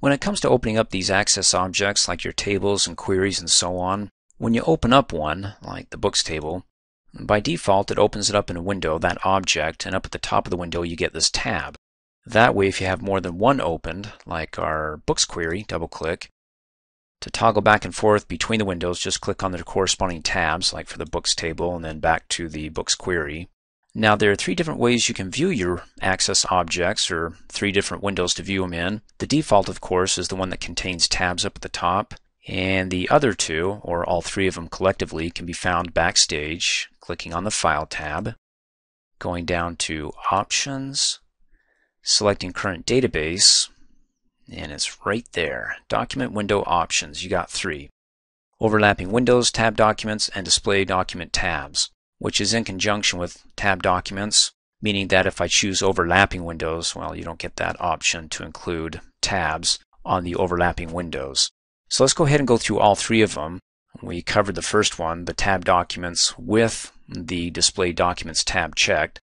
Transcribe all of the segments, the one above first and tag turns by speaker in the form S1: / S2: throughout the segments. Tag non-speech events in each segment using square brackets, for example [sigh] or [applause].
S1: When it comes to opening up these access objects like your tables and queries and so on, when you open up one, like the books table, by default it opens it up in a window, that object, and up at the top of the window you get this tab. That way if you have more than one opened, like our books query, double click, to toggle back and forth between the windows, just click on the corresponding tabs, like for the books table and then back to the books query. Now there are three different ways you can view your access objects or three different windows to view them in. The default of course is the one that contains tabs up at the top and the other two or all three of them collectively can be found backstage clicking on the File tab, going down to Options, selecting Current Database and it's right there. Document Window Options. You got three. Overlapping Windows, Tab Documents, and Display Document tabs which is in conjunction with tab documents, meaning that if I choose overlapping windows, well, you don't get that option to include tabs on the overlapping windows. So let's go ahead and go through all three of them. We covered the first one, the tab documents with the display documents tab checked.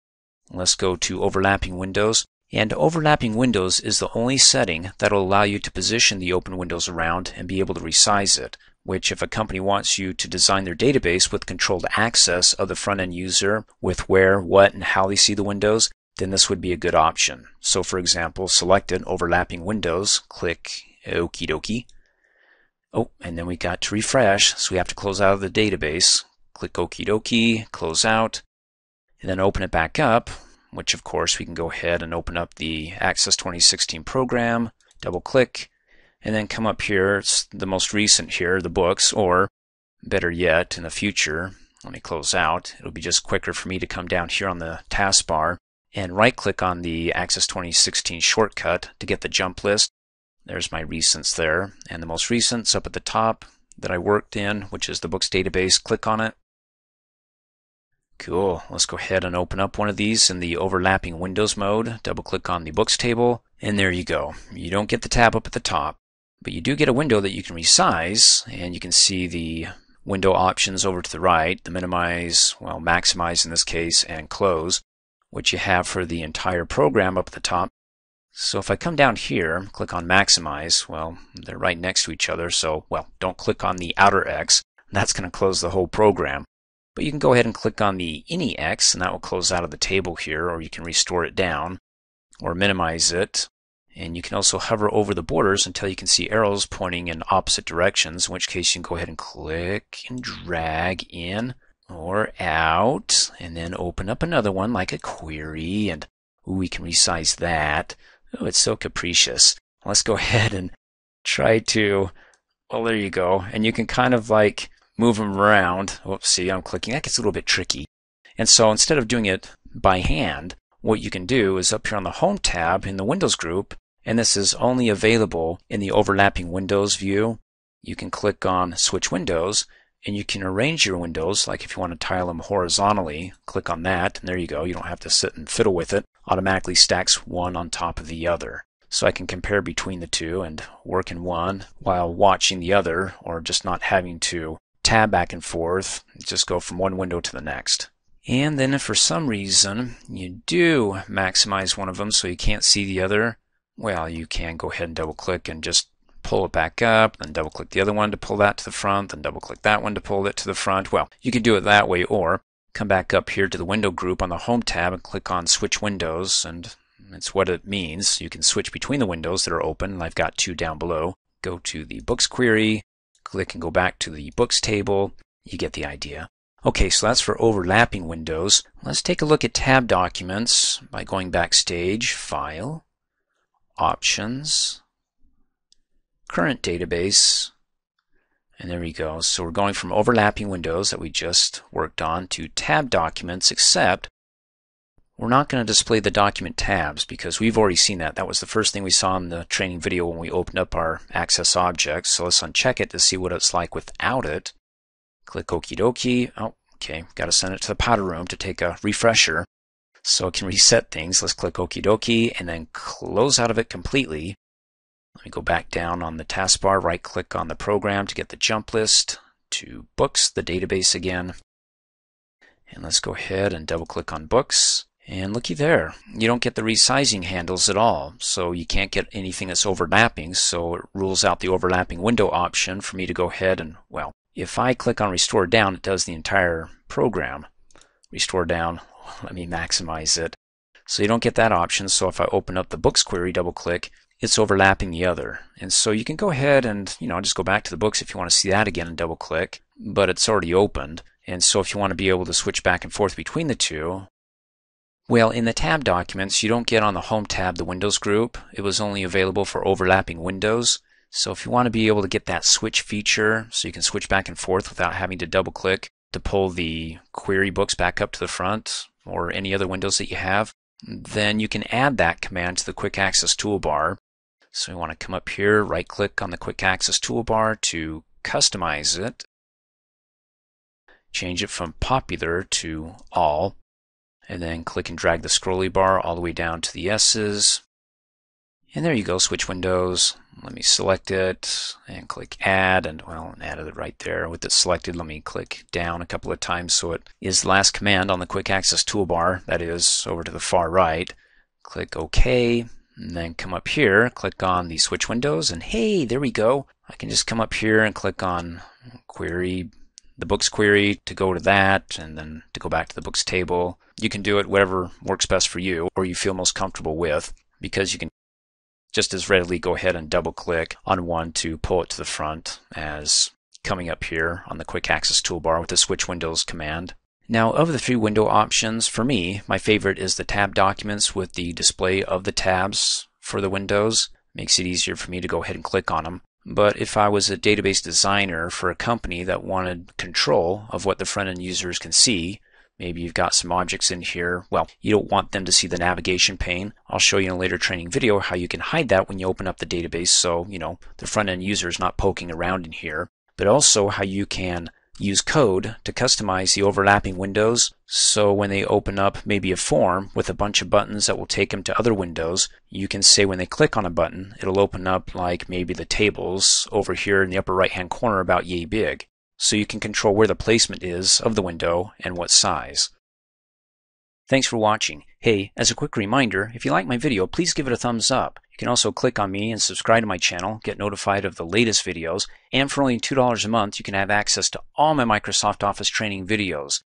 S1: Let's go to overlapping windows. And overlapping windows is the only setting that will allow you to position the open windows around and be able to resize it which if a company wants you to design their database with controlled access of the front-end user with where, what, and how they see the windows, then this would be a good option. So for example, select it, overlapping windows, click okie dokie. Oh, and then we got to refresh, so we have to close out of the database. Click okie dokie, close out, and then open it back up, which of course we can go ahead and open up the Access 2016 program, double click, and then come up here, it's the most recent here, the books, or better yet, in the future, let me close out, it'll be just quicker for me to come down here on the taskbar and right click on the Access 2016 shortcut to get the jump list. There's my recents there, and the most recents up at the top that I worked in, which is the books database, click on it. Cool, let's go ahead and open up one of these in the overlapping windows mode, double click on the books table, and there you go. You don't get the tab up at the top, but you do get a window that you can resize, and you can see the window options over to the right, the minimize, well, maximize in this case, and close, which you have for the entire program up at the top. So if I come down here, click on maximize, well, they're right next to each other, so, well, don't click on the outer X. That's going to close the whole program. But you can go ahead and click on the any X, and that will close out of the table here, or you can restore it down, or minimize it, and you can also hover over the borders until you can see arrows pointing in opposite directions, in which case you can go ahead and click and drag in or out, and then open up another one like a query, and ooh, we can resize that. Oh, it's so capricious. Let's go [laughs] ahead and try to, well, there you go. And you can kind of like move them around. Oops, see, I'm clicking. That gets a little bit tricky. And so instead of doing it by hand, what you can do is up here on the Home tab in the Windows group, and this is only available in the overlapping windows view. You can click on Switch Windows, and you can arrange your windows, like if you want to tile them horizontally, click on that, and there you go. You don't have to sit and fiddle with it. Automatically stacks one on top of the other. So I can compare between the two and work in one while watching the other, or just not having to tab back and forth, just go from one window to the next. And then if for some reason you do maximize one of them so you can't see the other, well, you can go ahead and double click and just pull it back up, then double click the other one to pull that to the front, then double click that one to pull it to the front. Well, you can do it that way or come back up here to the window group on the home tab and click on switch windows and it's what it means. You can switch between the windows that are open. I've got two down below. Go to the books query, click and go back to the books table. You get the idea. Okay, so that's for overlapping windows. Let's take a look at tab documents by going backstage, File, Options, Current Database, and there we go. So we're going from overlapping windows that we just worked on to tab documents, except we're not going to display the document tabs because we've already seen that. That was the first thing we saw in the training video when we opened up our access objects. So let's uncheck it to see what it's like without it. Click okie dokie. Oh, okay. Got to send it to the powder room to take a refresher. So it can reset things. Let's click okie dokie and then close out of it completely. Let me go back down on the taskbar, right click on the program to get the jump list to books, the database again. And let's go ahead and double click on books. And looky there, you don't get the resizing handles at all, so you can't get anything that's overlapping, so it rules out the overlapping window option for me to go ahead and, well, if I click on Restore Down, it does the entire program. Restore Down, let me maximize it. So you don't get that option, so if I open up the Books query, double click, it's overlapping the other. And so you can go ahead and, you know, just go back to the books if you want to see that again and double click, but it's already opened. And so if you want to be able to switch back and forth between the two, well, in the tab documents, you don't get on the Home tab the Windows group. It was only available for overlapping windows. So if you want to be able to get that switch feature so you can switch back and forth without having to double click to pull the query books back up to the front or any other windows that you have, then you can add that command to the quick access toolbar. So we want to come up here, right click on the quick access toolbar to customize it. Change it from popular to all and then click and drag the scrolly bar all the way down to the S's. And there you go, switch windows. Let me select it and click add and well, add it right there. With it selected, let me click down a couple of times so it is last command on the quick access toolbar, that is over to the far right. Click OK, and then come up here, click on the switch windows, and hey, there we go. I can just come up here and click on query the books query to go to that and then to go back to the books table. You can do it whatever works best for you or you feel most comfortable with because you can just as readily go ahead and double click on one to pull it to the front as coming up here on the quick access toolbar with the switch windows command. Now of the three window options, for me, my favorite is the tab documents with the display of the tabs for the windows. Makes it easier for me to go ahead and click on them. But if I was a database designer for a company that wanted control of what the front end users can see, maybe you've got some objects in here. Well, you don't want them to see the navigation pane. I'll show you in a later training video how you can hide that when you open up the database so, you know, the front end user is not poking around in here. But also how you can use code to customize the overlapping windows so when they open up maybe a form with a bunch of buttons that will take them to other windows, you can say when they click on a button, it'll open up like maybe the tables over here in the upper right hand corner about yay big. So you can control where the placement is of the window and what size. Thanks for watching. Hey, as a quick reminder, if you like my video, please give it a thumbs up. You can also click on me and subscribe to my channel, get notified of the latest videos, and for only $2 a month, you can have access to all my Microsoft Office training videos.